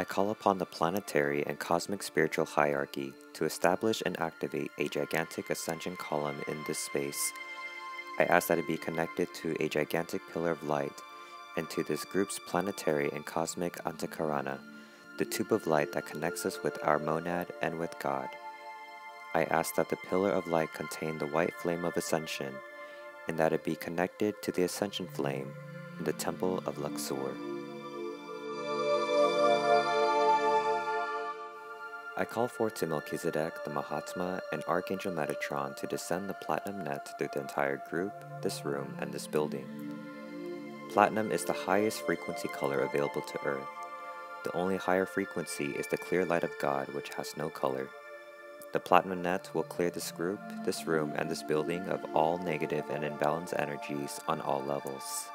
I call upon the planetary and cosmic spiritual hierarchy to establish and activate a gigantic ascension column in this space. I ask that it be connected to a gigantic pillar of light and to this group's planetary and cosmic antakarana, the tube of light that connects us with our monad and with God. I ask that the pillar of light contain the white flame of ascension and that it be connected to the ascension flame in the temple of Luxor. I call forth to Melchizedek, the Mahatma, and Archangel Metatron to descend the platinum net through the entire group, this room, and this building. Platinum is the highest frequency color available to Earth. The only higher frequency is the clear light of God, which has no color. The platinum net will clear this group, this room, and this building of all negative and imbalanced energies on all levels.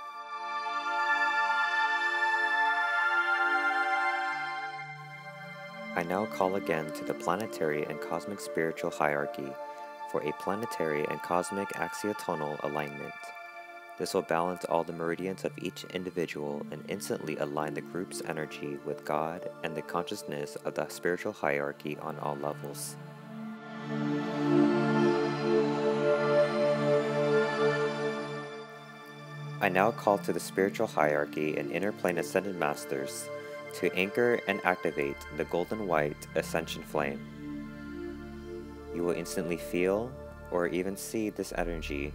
I now call again to the planetary and cosmic spiritual hierarchy for a planetary and cosmic axiotonal alignment. This will balance all the meridians of each individual and instantly align the group's energy with God and the consciousness of the spiritual hierarchy on all levels. I now call to the spiritual hierarchy and inner plane ascended masters to anchor and activate the golden white ascension flame. You will instantly feel or even see this energy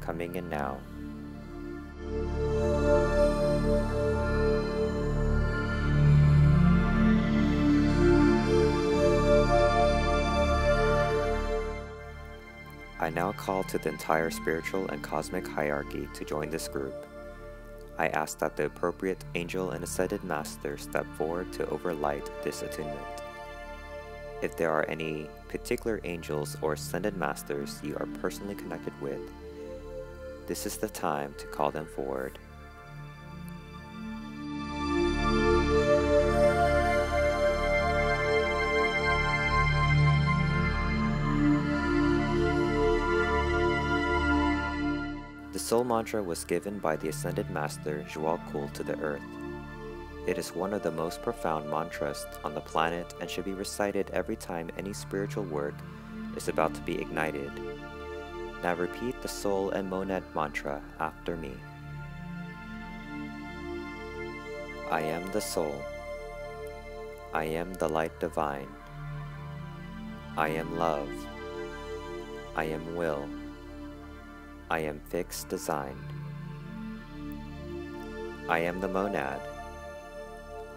coming in now. I now call to the entire spiritual and cosmic hierarchy to join this group. I ask that the appropriate angel and ascended master step forward to overlight this attunement. If there are any particular angels or ascended masters you are personally connected with, this is the time to call them forward. Soul mantra was given by the Ascended Master Djwhal Khul to the earth. It is one of the most profound mantras on the planet and should be recited every time any spiritual work is about to be ignited. Now repeat the soul and monad mantra after me. I am the soul. I am the light divine. I am love. I am will. I am fixed designed. I am the monad.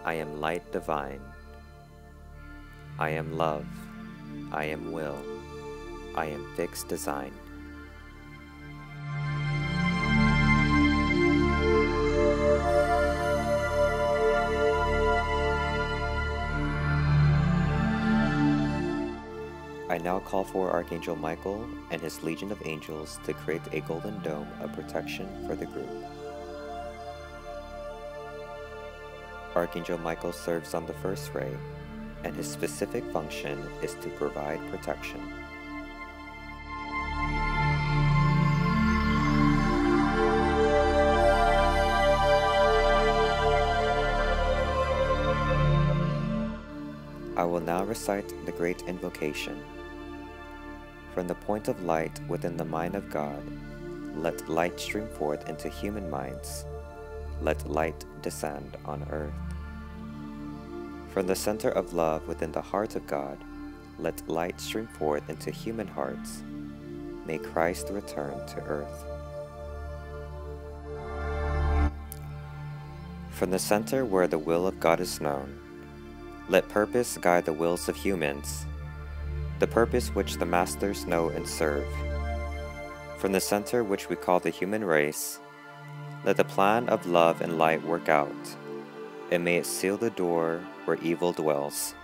I am light divine. I am love. I am will. I am fixed design. Now call for Archangel Michael and his legion of angels to create a golden dome of protection for the group. Archangel Michael serves on the first ray, and his specific function is to provide protection. I will now recite the great invocation. From the point of light within the mind of God, let light stream forth into human minds. Let light descend on earth. From the center of love within the heart of God, let light stream forth into human hearts. May Christ return to earth. From the center where the will of God is known, let purpose guide the wills of humans the purpose which the masters know and serve. From the center which we call the human race, let the plan of love and light work out, and may it seal the door where evil dwells.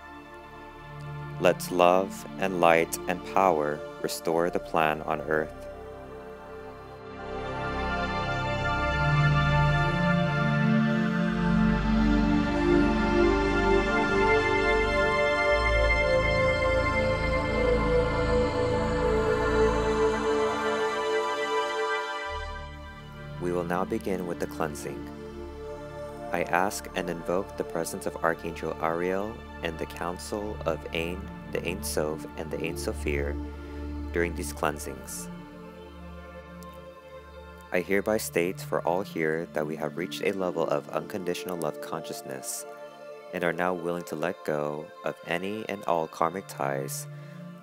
Let love and light and power restore the plan on earth. Begin with the cleansing. I ask and invoke the presence of Archangel Ariel and the council of Ain, the Ain Sof, and the Ain Soph Aur during these cleansings. I hereby state for all here that we have reached a level of unconditional love consciousness and are now willing to let go of any and all karmic ties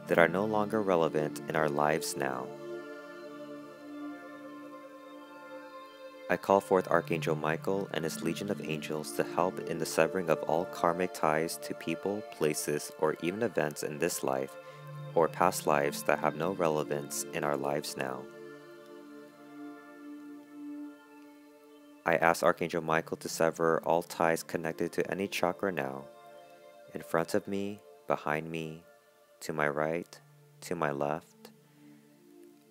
that are no longer relevant in our lives now. I call forth Archangel Michael and his legion of angels to help in the severing of all karmic ties to people, places, or even events in this life or past lives that have no relevance in our lives now. I ask Archangel Michael to sever all ties connected to any chakra now, in front of me, behind me, to my right, to my left,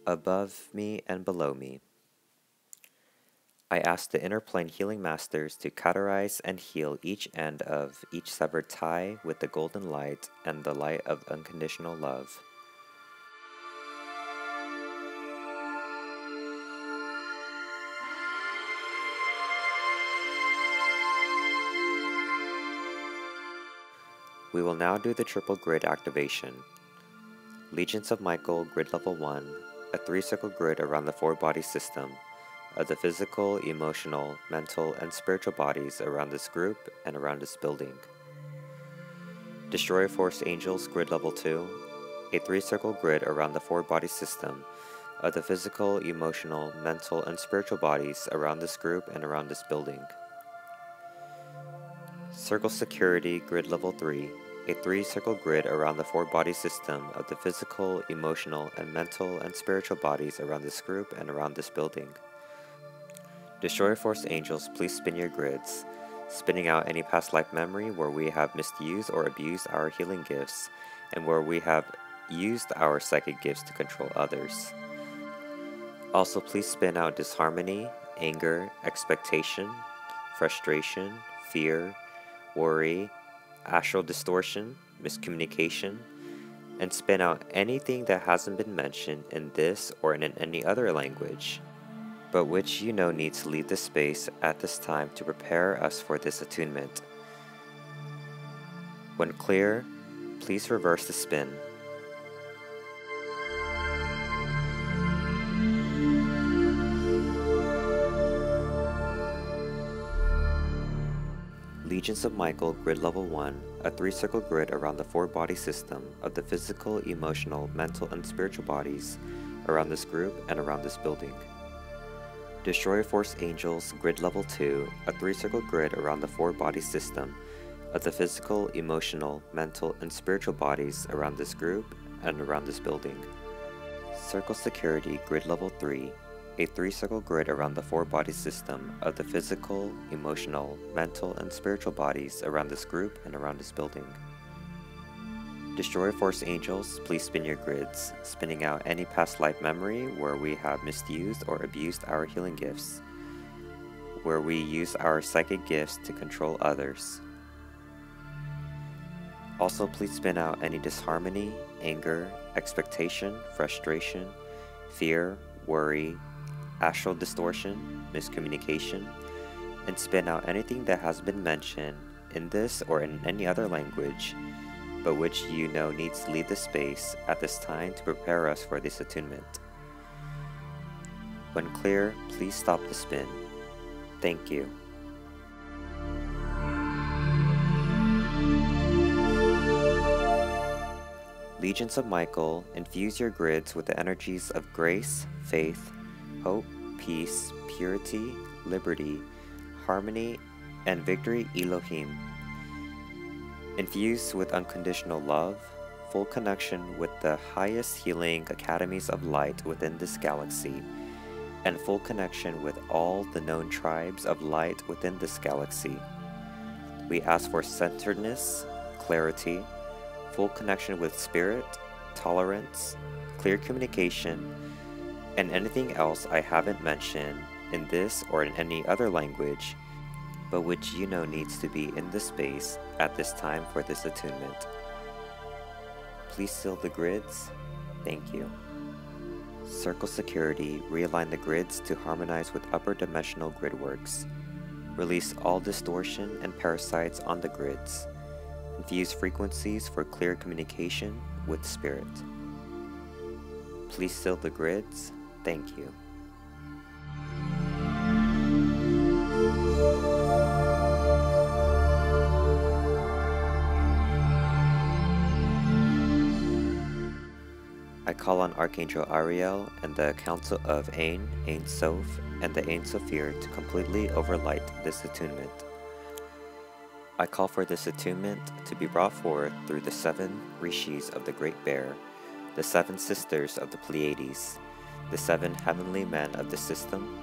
above me, and below me. I ask the inner plane healing masters to cauterize and heal each end of each severed tie with the golden light and the light of unconditional love. We will now do the triple grid activation. Legions of Michael, grid level 1, a three circle grid around the four body system of the physical, emotional, mental, and spiritual bodies around this group and around this building. Destroyer Force Angels, grid level 2, a three circle grid around the four body system of the physical, emotional, mental, and spiritual bodies around this group and around this building. Circle Security, grid level 3, a three circle grid around the four body system of the physical, emotional, and mental and spiritual bodies around this group and around this building. Destroyer Force Angels, please spin your grids, spinning out any past life memory where we have misused or abused our healing gifts and where we have used our psychic gifts to control others. Also, please spin out disharmony, anger, expectation, frustration, fear, worry, astral distortion, miscommunication, and spin out anything that hasn't been mentioned in this or in any other language, but which you know needs to leave the space at this time to prepare us for this attunement. When clear, please reverse the spin. Legions of Michael Grid Level 1, a three circle grid around the four body system of the physical, emotional, mental, and spiritual bodies around this group and around this building. Destroyer Force Angels Grid Level 2, a three circle grid around the four body system of the physical, emotional, mental, and spiritual bodies around this group and around this building. Circle Security Grid Level 3, a three circle grid around the four body system of the physical, emotional, mental, and spiritual bodies around this group and around this building. Destroyer Force Angels, please spin your grids, spinning out any past life memory where we have misused or abused our healing gifts, where we use our psychic gifts to control others. Also, please spin out any disharmony, anger, expectation, frustration, fear, worry, astral distortion, miscommunication, and spin out anything that has been mentioned in this or in any other language, but which you know needs to leave the space at this time to prepare us for this attunement. When clear, please stop the spin. Thank you. Legions of Michael, infuse your grids with the energies of grace, faith, hope, peace, purity, liberty, harmony, and victory Elohim. Infused with unconditional love, full connection with the highest healing academies of light within this galaxy, and full connection with all the known tribes of light within this galaxy. We ask for centeredness, clarity, full connection with spirit, tolerance, clear communication, and anything else I haven't mentioned in this or in any other language, but which you know needs to be in the space at this time for this attunement. Please seal the grids. Thank you. Circle Security realign the grids to harmonize with upper dimensional grid works. Release all distortion and parasites on the grids. Infuse frequencies for clear communication with Spirit. Please seal the grids. Thank you. Call on Archangel Ariel and the Council of Ain, Ain Soph, and the Ain Soph Aur to completely overlight this attunement. I call for this attunement to be brought forth through the seven rishis of the Great Bear, the seven sisters of the Pleiades, the seven heavenly men of the system,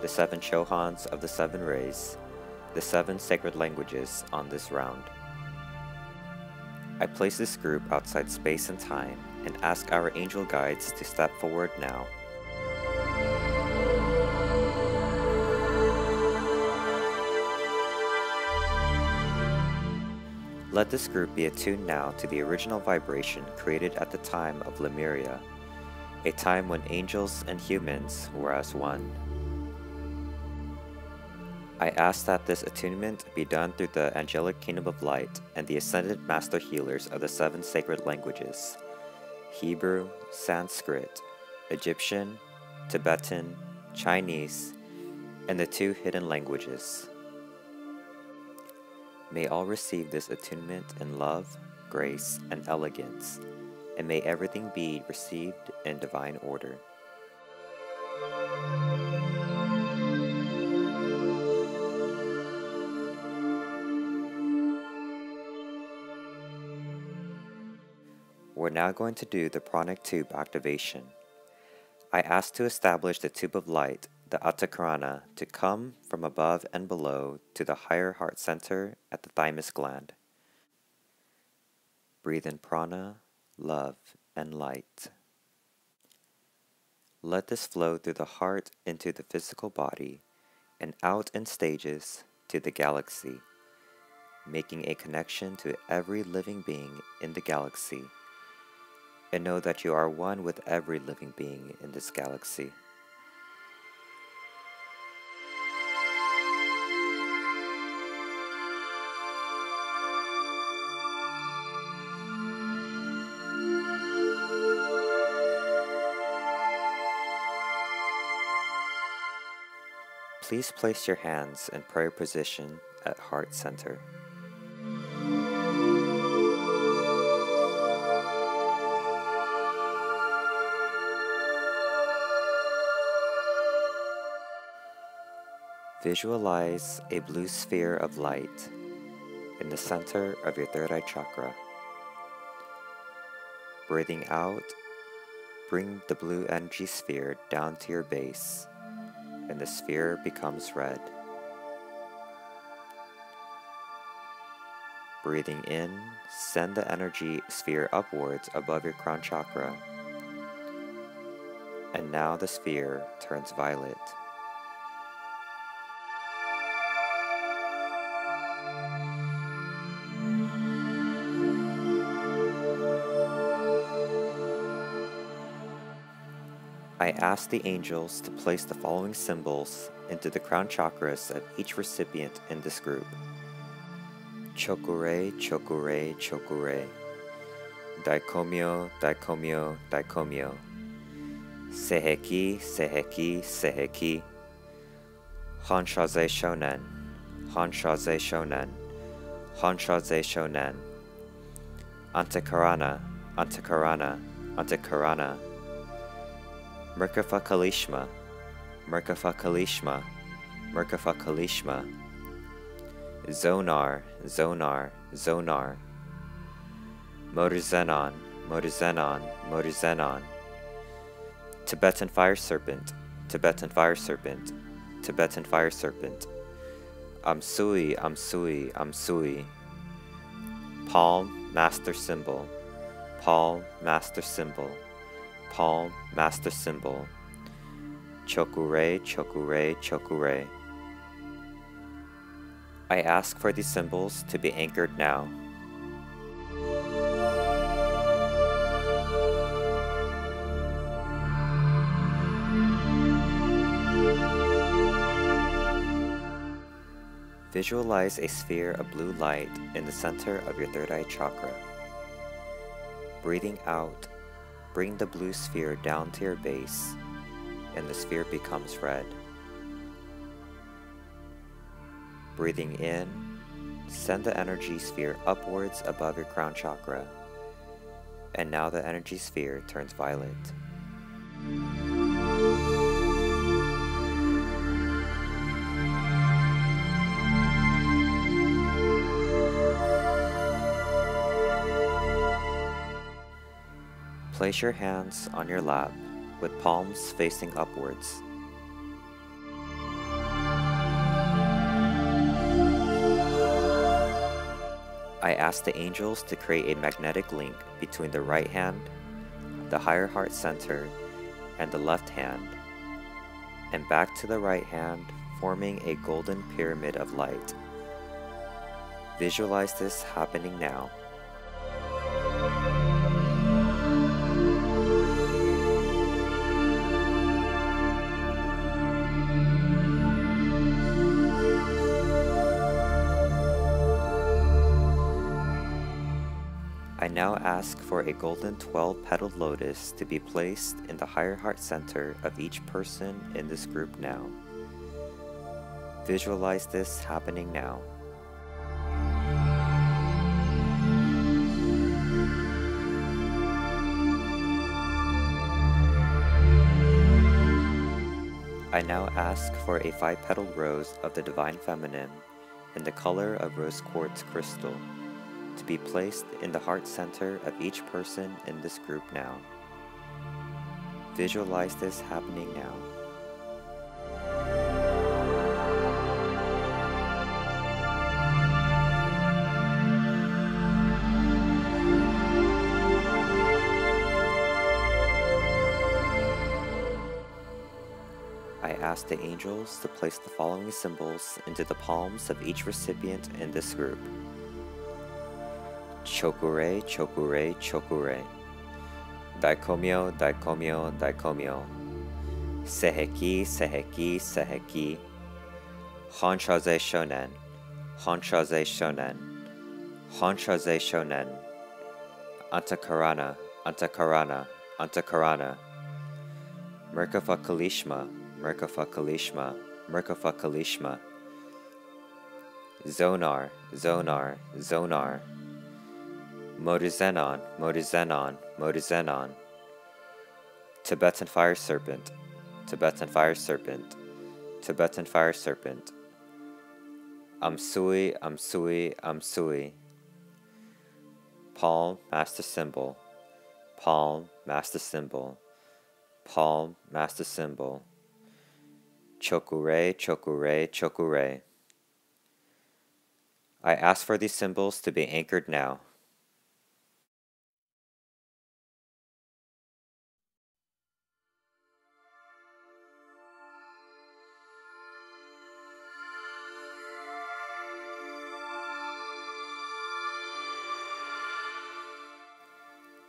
the seven Chohans of the seven rays, the seven sacred languages on this round. I place this group outside space and time and ask our angel guides to step forward now. Let this group be attuned now to the original vibration created at the time of Lemuria, a time when angels and humans were as one. I ask that this attunement be done through the angelic kingdom of light and the ascended master healers of the seven sacred languages Hebrew, Sanskrit, Egyptian, Tibetan, Chinese, and the two hidden languages. May all receive this attunement in love, grace, and elegance, and may everything be received in divine order. We're now going to do the pranic tube activation. I ask to establish the tube of light, the Antakarana, to come from above and below to the higher heart center at the thymus gland. Breathe in prana, love, and light. Let this flow through the heart into the physical body and out in stages to the galaxy, making a connection to every living being in the galaxy and know that you are one with every living being in this galaxy. Please place your hands in prayer position at heart center. Visualize a blue sphere of light in the center of your third eye chakra. Breathing out, bring the blue energy sphere down to your base, and the sphere becomes red. Breathing in, send the energy sphere upwards above your crown chakra. And now the sphere turns violet. I ask the angels to place the following symbols into the crown chakras of each recipient in this group. Chokure, chokure, chokure. Daikomyo, daikomyo, daikomyo. Seheki, seheki, seheki. Honshaze shonen, honshaze shonen, honshaze shonen. Antakarana, antakarana, antakarana. Merkapha Kalishma, Merkapha Kalishma, Merkapha Kalishma, Zonar, Zonar, Zonar, Motorzenon, Motorzenon, Motorzenon, Tibetan Fire Serpent, Tibetan Fire Serpent, Tibetan Fire Serpent, Amsui, Amsui, Amsui, Palm, Master Symbol, Palm, Master Symbol, palm, master symbol. Chokure, chokure, chokure. I ask for these symbols to be anchored now. Visualize a sphere of blue light in the center of your third eye chakra. Breathing out, bring the blue sphere down to your base, and the sphere becomes red. Breathing in, send the energy sphere upwards above your crown chakra, and now the energy sphere turns violet. Place your hands on your lap with palms facing upwards. I ask the angels to create a magnetic link between the right hand, the higher heart center, and the left hand, and back to the right hand, forming a golden pyramid of light. Visualize this happening now. Ask for a golden 12 petaled lotus to be placed in the higher heart center of each person in this group now. Visualize this happening now. I now ask for a five petaled rose of the Divine Feminine in the color of rose quartz crystal to be placed in the heart center of each person in this group now. Visualize this happening now. I ask the angels to place the following symbols into the palms of each recipient in this group. Chokure, chokure, chokure. Daikomyo, daikomyo, daikomyo. Seheki, seheki, seheki. Honshaze shonen, honshaze shonen. Honshaze shonen. Antakarana, antakarana, antakarana. Merkafa kalishma, merkafa kalishma, merkafa kalishma. Zonar, zonar, zonar. Moduzenon, Moduzenon, Moduzenon. Tibetan Fire Serpent, Tibetan Fire Serpent, Tibetan Fire Serpent. Amsui, Amsui, Amsui. Palm, Master Symbol, Palm, Master Symbol, Palm, Master Symbol. Chokure, Chokure, Chokure. I ask for these symbols to be anchored now.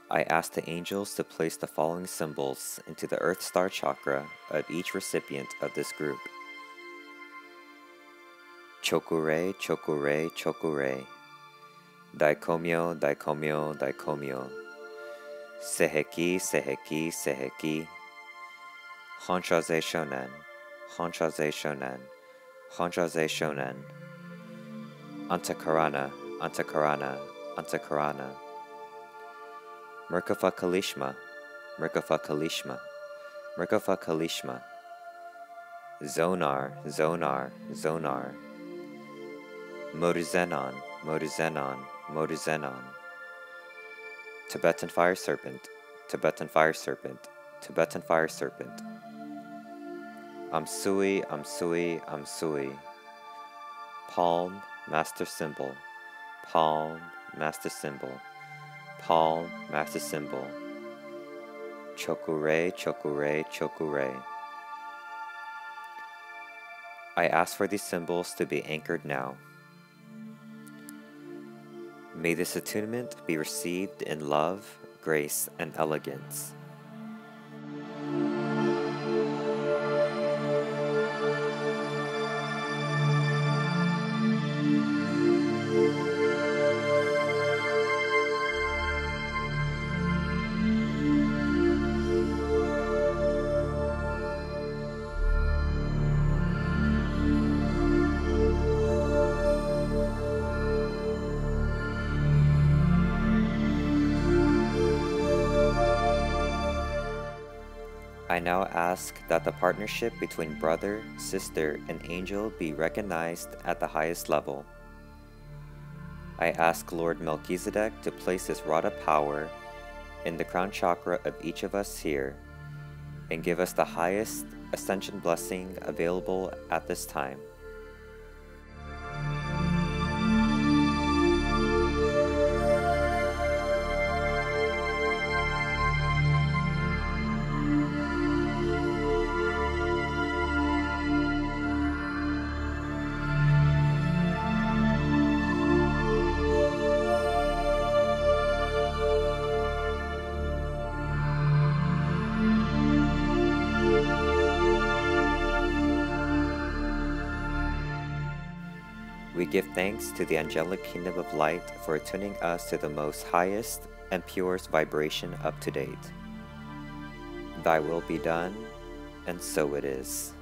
I ask the angels to place the following symbols into the Earth Star chakra of each recipient of this group. Chokure, chokure, chokure. Daikomyo, daikomyo, daikomyo. Seheki, seheki, seheki. Honshaze shonen, honshaze shonen, honshaze shonen. Antakarana, antakarana, antakarana. Merkafa Kalishma, Merkafa Kalishma, Merkafa Kalishma. Zonar, Zonar, Zonar. Moduzenon, Moduzenon, Moduzenon. Tibetan Fire Serpent, Tibetan Fire Serpent, Tibetan Fire Serpent. Amsui, Amsui, Amsui. Palm, Master Symbol, Palm, Master Symbol. Palm, Master Symbol. Chokure, Chokure, Chokure. I ask for these symbols to be anchored now. May this attunement be received in love, grace, and elegance. I now ask that the partnership between brother, sister, and angel be recognized at the highest level. I ask Lord Melchizedek to place his rod of power in the crown chakra of each of us here and give us the highest ascension blessing available at this time. Thanks to the angelic kingdom of light for attuning us to the most highest and purest vibration up to date. Thy will be done, and so it is.